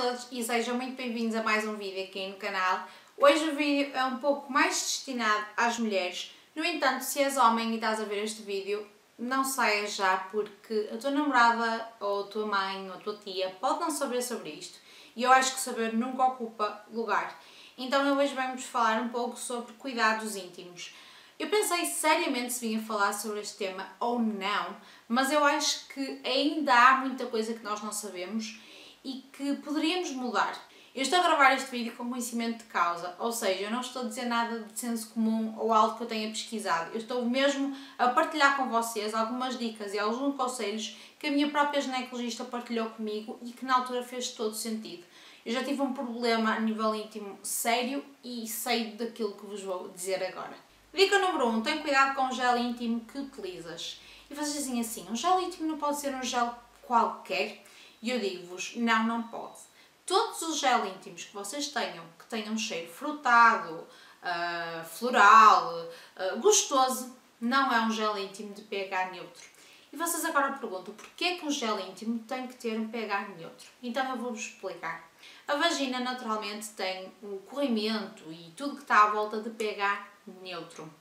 todos e sejam muito bem-vindos a mais um vídeo aqui no canal. Hoje o vídeo é um pouco mais destinado às mulheres, no entanto, se és homem e estás a ver este vídeo, não saias já porque a tua namorada ou a tua mãe ou a tua tia pode não saber sobre isto e eu acho que saber nunca ocupa lugar. Então hoje vamos falar um pouco sobre cuidados íntimos. Eu pensei seriamente se vinha falar sobre este tema ou não, mas eu acho que ainda há muita coisa que nós não sabemos e que poderíamos mudar. Eu estou a gravar este vídeo com conhecimento de causa, ou seja, eu não estou a dizer nada de senso comum ou algo que eu tenha pesquisado. Eu estou mesmo a partilhar com vocês algumas dicas e alguns conselhos que a minha própria ginecologista partilhou comigo e que na altura fez todo sentido. Eu já tive um problema a nível íntimo sério e sei daquilo que vos vou dizer agora. Dica número 1. Um, tem cuidado com o gel íntimo que utilizas. E vocês dizem assim, um gel íntimo não pode ser um gel qualquer? E eu digo-vos, não, não pode. Todos os gel íntimos que vocês tenham, que tenham cheiro frutado, uh, floral, uh, gostoso, não é um gel íntimo de pH neutro. E vocês agora perguntam, porquê que um gel íntimo tem que ter um pH neutro? Então eu vou-vos explicar. A vagina naturalmente tem o corrimento e tudo que está à volta de pH neutro.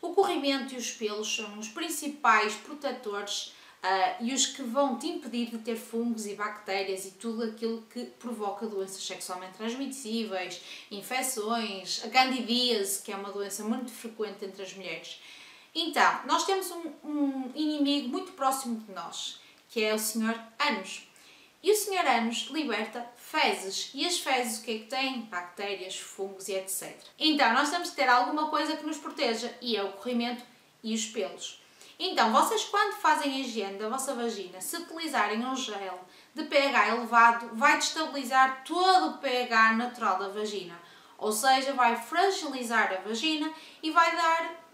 O corrimento e os pelos são os principais protetores uh, e os que vão te impedir de ter fungos e bactérias e tudo aquilo que provoca doenças sexualmente transmissíveis, infecções, a candidíase, que é uma doença muito frequente entre as mulheres. Então, nós temos um, um inimigo muito próximo de nós, que é o Senhor Anos. E o Senhor Anos liberta fezes. E as fezes o que é que têm? Bactérias, fungos e etc. Então, nós temos que ter alguma coisa que nos proteja e é o corrimento e os pelos. Então, vocês quando fazem a higiene da vossa vagina, se utilizarem um gel de pH elevado, vai destabilizar todo o pH natural da vagina. Ou seja, vai fragilizar a vagina e vai dar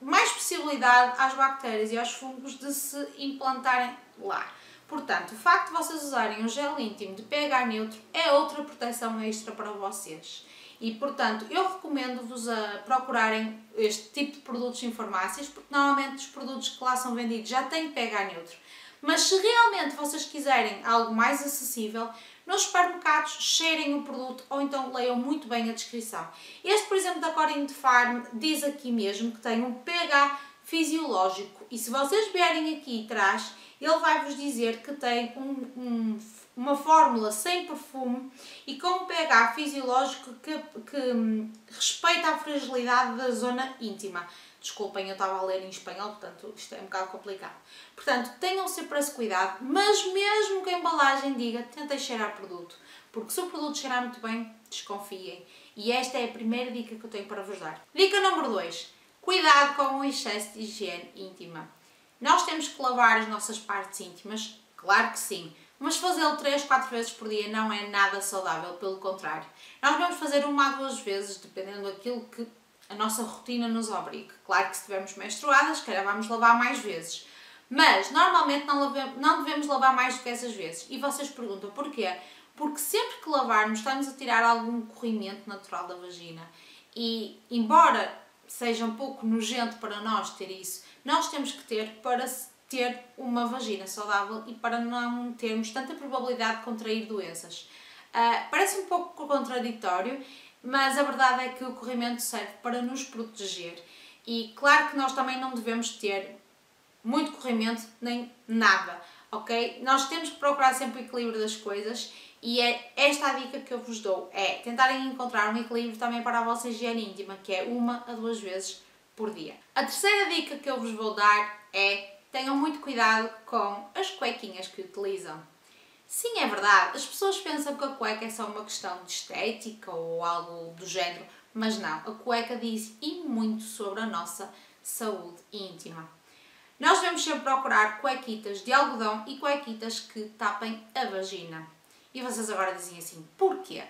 mais possibilidade às bactérias e aos fungos de se implantarem lá. Portanto, o facto de vocês usarem um gel íntimo de pH neutro é outra proteção extra para vocês. E, portanto, eu recomendo-vos a procurarem este tipo de produtos em farmácias, porque normalmente os produtos que lá são vendidos já têm pH neutro. Mas se realmente vocês quiserem algo mais acessível, nos supermercados cheirem o produto ou então leiam muito bem a descrição. Este, por exemplo, da Corinne Farm diz aqui mesmo que tem um pH fisiológico e se vocês vierem aqui atrás, ele vai vos dizer que tem um, um, uma fórmula sem perfume e com um pH fisiológico que, que hum, respeita a fragilidade da zona íntima. Desculpem, eu estava a ler em espanhol, portanto isto é um bocado complicado. Portanto, tenham sempre esse cuidado, mas mesmo que a embalagem diga, tentem cheirar produto. Porque se o produto cheirar muito bem, desconfiem. E esta é a primeira dica que eu tenho para vos dar. Dica número 2. Cuidado com o excesso de higiene íntima. Nós temos que lavar as nossas partes íntimas? Claro que sim. Mas fazê-lo 3, 4 vezes por dia não é nada saudável, pelo contrário. Nós vamos fazer uma ou duas vezes, dependendo daquilo que a nossa rotina nos obrigue. Claro que se estivermos menstruadas, calhar vamos lavar mais vezes. Mas normalmente não, não devemos lavar mais do que essas vezes. E vocês perguntam porquê? Porque sempre que lavarmos estamos a tirar algum corrimento natural da vagina. E embora seja um pouco nojento para nós ter isso, nós temos que ter para ter uma vagina saudável e para não termos tanta probabilidade de contrair doenças. Uh, parece um pouco contraditório, mas a verdade é que o corrimento serve para nos proteger. E claro que nós também não devemos ter muito corrimento nem nada, ok? Nós temos que procurar sempre o equilíbrio das coisas e é esta a dica que eu vos dou, é tentarem encontrar um equilíbrio também para a vossa higiene íntima, que é uma a duas vezes por dia. A terceira dica que eu vos vou dar é tenham muito cuidado com as cuequinhas que utilizam. Sim, é verdade, as pessoas pensam que a cueca é só uma questão de estética ou algo do género, mas não, a cueca diz e muito sobre a nossa saúde íntima. Nós devemos sempre procurar cuequitas de algodão e cuequitas que tapem a vagina. E vocês agora dizem assim, porquê?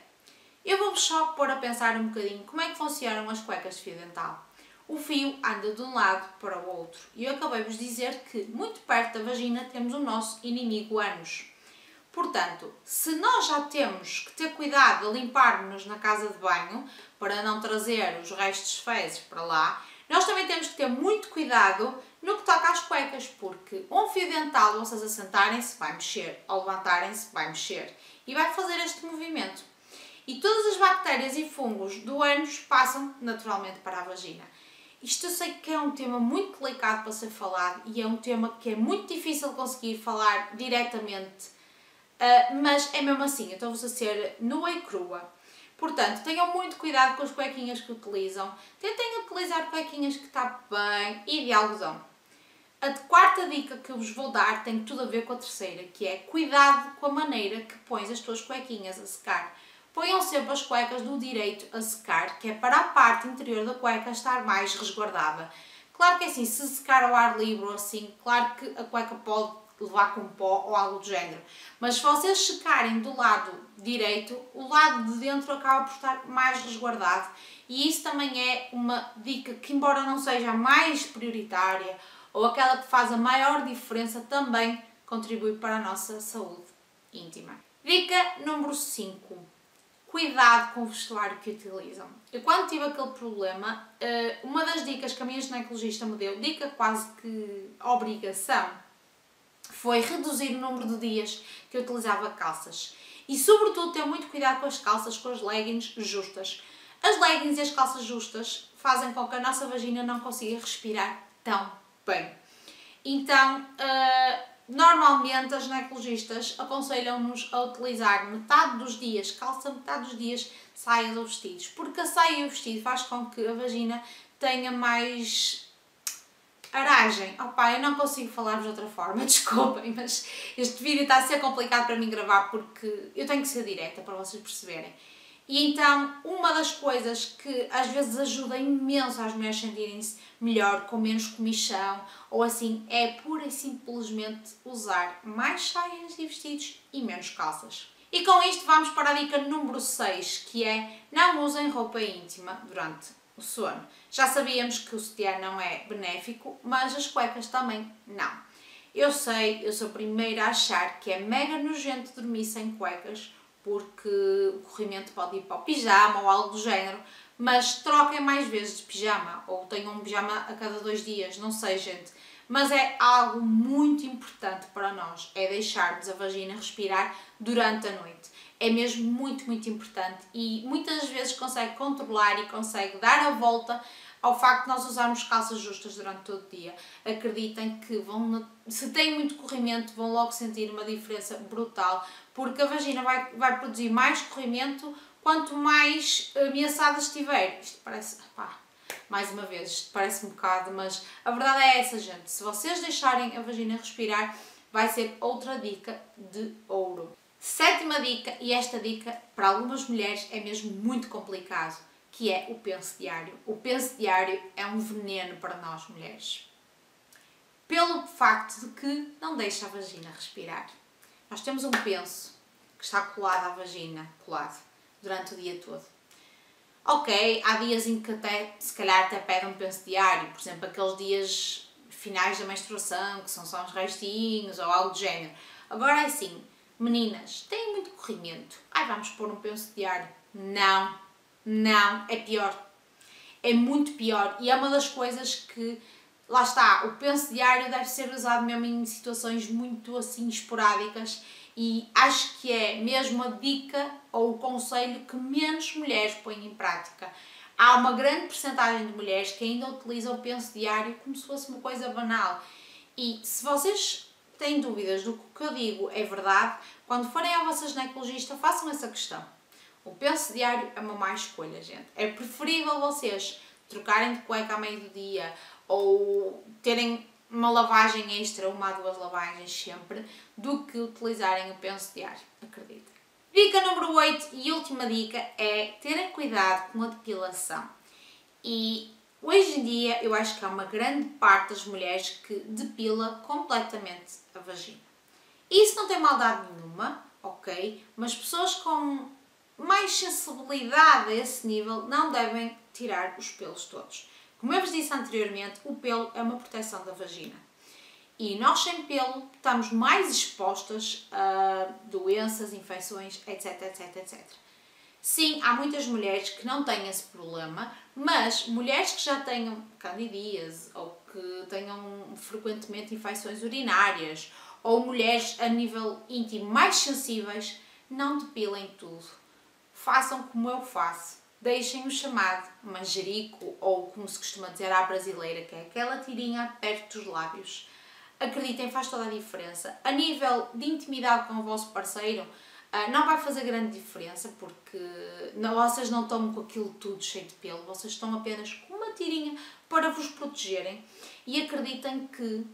Eu vou-vos só pôr a pensar um bocadinho como é que funcionam as cuecas de fio dental o fio anda de um lado para o outro. E eu acabei-vos dizer que muito perto da vagina temos o nosso inimigo ânus. Portanto, se nós já temos que ter cuidado de limpar-nos na casa de banho para não trazer os restos fezes para lá, nós também temos que ter muito cuidado no que toca às cuecas, porque um fio dental, vocês assentarem-se, vai mexer, ao levantarem-se, vai mexer. e vai fazer este movimento. E todas as bactérias e fungos do ânus passam naturalmente para a vagina. Isto eu sei que é um tema muito delicado para ser falado e é um tema que é muito difícil conseguir falar diretamente, uh, mas é mesmo assim, estou-vos a ser nua e crua. Portanto, tenham muito cuidado com as cuequinhas que utilizam. Tentem utilizar cuequinhas que está bem e de algodão. A quarta dica que eu vos vou dar tem tudo a ver com a terceira, que é cuidado com a maneira que pões as tuas cuequinhas a secar. Ponham sempre as cuecas do direito a secar, que é para a parte interior da cueca estar mais resguardada. Claro que é assim, se secar ao ar livre ou assim, claro que a cueca pode levar com pó ou algo do género. Mas se vocês secarem do lado direito, o lado de dentro acaba por estar mais resguardado. E isso também é uma dica que, embora não seja a mais prioritária ou aquela que faz a maior diferença, também contribui para a nossa saúde íntima. Dica número 5 cuidado com o vestuário que utilizam. Eu quando tive aquele problema, eh, uma das dicas que a minha ginecologista me deu, dica quase que obrigação, foi reduzir o número de dias que eu utilizava calças. E sobretudo ter muito cuidado com as calças, com as leggings justas. As leggings e as calças justas fazem com que a nossa vagina não consiga respirar tão bem. Então, uh, Normalmente as ginecologistas aconselham-nos a utilizar metade dos dias calça, metade dos dias saias ou vestidos, porque a saia e o vestido faz com que a vagina tenha mais aragem. Opa, eu não consigo falar de outra forma, desculpem, mas este vídeo está a ser complicado para mim gravar porque eu tenho que ser direta para vocês perceberem. E então, uma das coisas que às vezes ajuda imenso as mulheres sentirem-se melhor, com menos comichão, ou assim, é pura e simplesmente usar mais saias e vestidos e menos calças. E com isto vamos para a dica número 6, que é não usem roupa íntima durante o sono. Já sabíamos que o sutiã não é benéfico, mas as cuecas também não. Eu sei, eu sou a primeira a achar que é mega nojento dormir sem cuecas, porque o corrimento pode ir para o pijama ou algo do género, mas troquem mais vezes de pijama ou tenham um pijama a cada dois dias, não sei, gente. Mas é algo muito importante para nós, é deixarmos a vagina respirar durante a noite. É mesmo muito, muito importante e muitas vezes consegue controlar e consegue dar a volta ao facto de nós usarmos calças justas durante todo o dia. Acreditem que vão, se têm muito corrimento, vão logo sentir uma diferença brutal, porque a vagina vai, vai produzir mais corrimento quanto mais ameaçada estiver. Isto parece, pá, mais uma vez, isto parece um bocado, mas a verdade é essa, gente. Se vocês deixarem a vagina respirar, vai ser outra dica de ouro. Sétima dica, e esta dica para algumas mulheres é mesmo muito complicado que é o penso diário. O penso diário é um veneno para nós mulheres. Pelo facto de que não deixa a vagina respirar. Nós temos um penso que está colado à vagina, colado, durante o dia todo. Ok, há dias em que até, se calhar até pede um penso diário, por exemplo, aqueles dias finais da menstruação, que são só uns restinhos ou algo do género. Agora é assim, meninas, têm muito corrimento. Ai, vamos pôr um penso diário. Não, não, é pior. É muito pior. E é uma das coisas que, lá está, o penso diário deve ser usado mesmo em situações muito assim esporádicas e acho que é mesmo a dica ou o conselho que menos mulheres põem em prática. Há uma grande porcentagem de mulheres que ainda utilizam o penso diário como se fosse uma coisa banal. E se vocês têm dúvidas do que eu digo é verdade, quando forem à vossa ginecologista, façam essa questão o penso diário é uma má escolha, gente. É preferível vocês trocarem de cueca a meio do dia ou terem uma lavagem extra, uma ou duas lavagens sempre, do que utilizarem o penso diário, acreditem. Dica número 8 e última dica é terem cuidado com a depilação. E hoje em dia eu acho que há uma grande parte das mulheres que depila completamente a vagina. Isso não tem maldade nenhuma, ok? Mas pessoas com mais sensibilidade a esse nível não devem tirar os pelos todos. Como eu vos disse anteriormente, o pelo é uma proteção da vagina. E nós sem pelo estamos mais expostas a doenças, infecções, etc, etc, etc. Sim, há muitas mulheres que não têm esse problema, mas mulheres que já tenham candidíase ou que tenham frequentemente infecções urinárias ou mulheres a nível íntimo mais sensíveis não depilem tudo. Façam como eu faço. Deixem o chamado manjerico, ou como se costuma dizer à brasileira, que é aquela tirinha perto dos lábios. Acreditem, faz toda a diferença. A nível de intimidade com o vosso parceiro, ah, não vai fazer grande diferença porque vocês não estão com aquilo tudo cheio de pelo, vocês estão apenas com uma tirinha para vos protegerem e acreditem que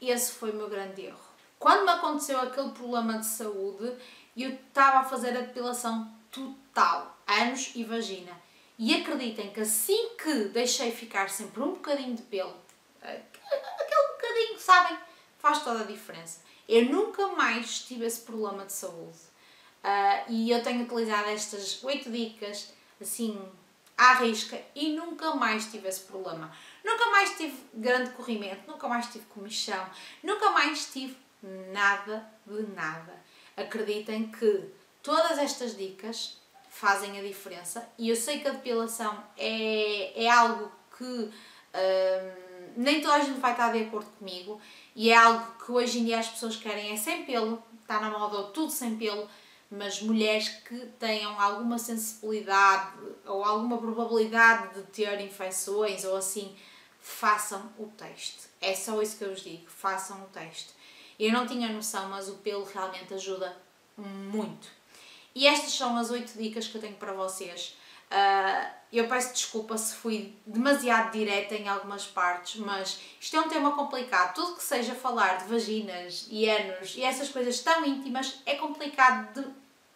esse foi o meu grande erro. Quando me aconteceu aquele problema de saúde, eu estava a fazer a depilação total, anos e vagina. E acreditem que assim que deixei ficar sempre um bocadinho de pelo, aquele bocadinho, sabem, faz toda a diferença. Eu nunca mais tive esse problema de saúde. Uh, e eu tenho utilizado estas 8 dicas, assim, à risca, e nunca mais tive esse problema. Nunca mais tive grande corrimento, nunca mais tive comichão, nunca mais tive nada de nada. Acreditem que todas estas dicas fazem a diferença. E eu sei que a depilação é, é algo que hum, nem toda a gente vai estar de acordo comigo. E é algo que hoje em dia as pessoas querem é sem pelo, está na moda tudo sem pelo, mas mulheres que tenham alguma sensibilidade ou alguma probabilidade de ter infecções ou assim, façam o teste. É só isso que eu vos digo, façam o teste. Eu não tinha noção, mas o pelo realmente ajuda muito. E estas são as 8 dicas que eu tenho para vocês. Uh, eu peço desculpa se fui demasiado direta em algumas partes, mas isto é um tema complicado. Tudo que seja falar de vaginas e anos e essas coisas tão íntimas é complicado de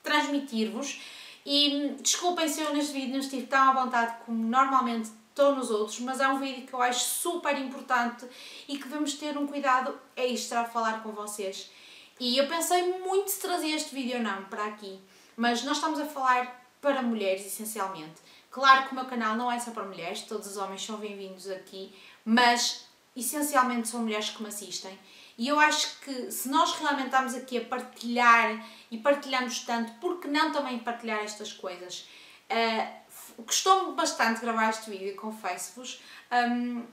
transmitir-vos. E desculpem se eu neste vídeo não estive tão à vontade como normalmente estou nos outros, mas é um vídeo que eu acho super importante e que devemos ter um cuidado extra a falar com vocês. E eu pensei muito se trazer este vídeo ou não para aqui, mas nós estamos a falar para mulheres essencialmente. Claro que o meu canal não é só para mulheres, todos os homens são bem-vindos aqui, mas essencialmente são mulheres que me assistem. E eu acho que se nós realmente estamos aqui a partilhar e partilhamos tanto, por que não também partilhar estas coisas? Uh, Gostou-me bastante gravar este vídeo, confesso-vos. Um,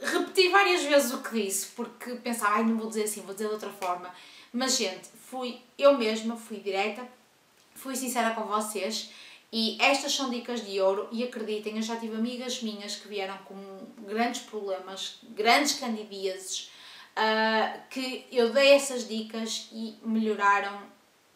repeti várias vezes o que disse, porque pensava, ai, não vou dizer assim, vou dizer de outra forma. Mas, gente, fui eu mesma, fui direta, fui sincera com vocês e estas são dicas de ouro e acreditem, eu já tive amigas minhas que vieram com grandes problemas, grandes candidíases, uh, que eu dei essas dicas e melhoraram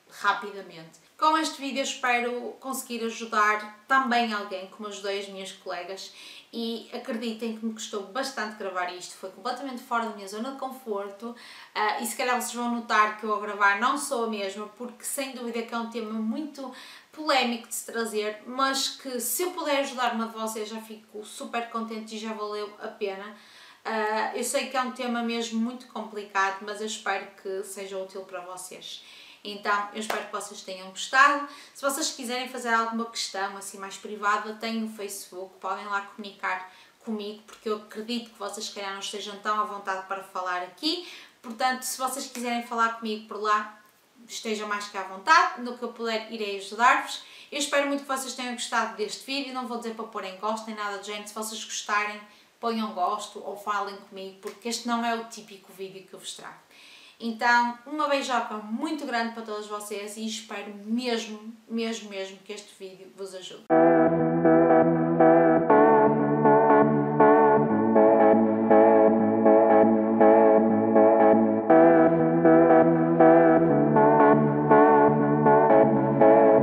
rapidamente. Com este vídeo espero conseguir ajudar também alguém, como ajudei as minhas colegas e acreditem que me custou bastante gravar isto, foi completamente fora da minha zona de conforto uh, e se calhar vocês vão notar que eu a gravar não sou a mesma, porque sem dúvida que é um tema muito polémico de se trazer, mas que se eu puder ajudar uma de vocês já fico super contente e já valeu a pena. Uh, eu sei que é um tema mesmo muito complicado, mas eu espero que seja útil para vocês. Então, eu espero que vocês tenham gostado. Se vocês quiserem fazer alguma questão assim mais privada, tem no Facebook, podem lá comunicar comigo, porque eu acredito que vocês se calhar não estejam tão à vontade para falar aqui. Portanto, se vocês quiserem falar comigo por lá, estejam mais que à vontade, no que eu puder irei ajudar-vos. Eu espero muito que vocês tenham gostado deste vídeo, não vou dizer para pôr em gosto nem nada de gente, se vocês gostarem, ponham gosto ou falem comigo, porque este não é o típico vídeo que eu vos trago. Então, uma beijoca muito grande para todos vocês e espero mesmo, mesmo, mesmo que este vídeo vos ajude.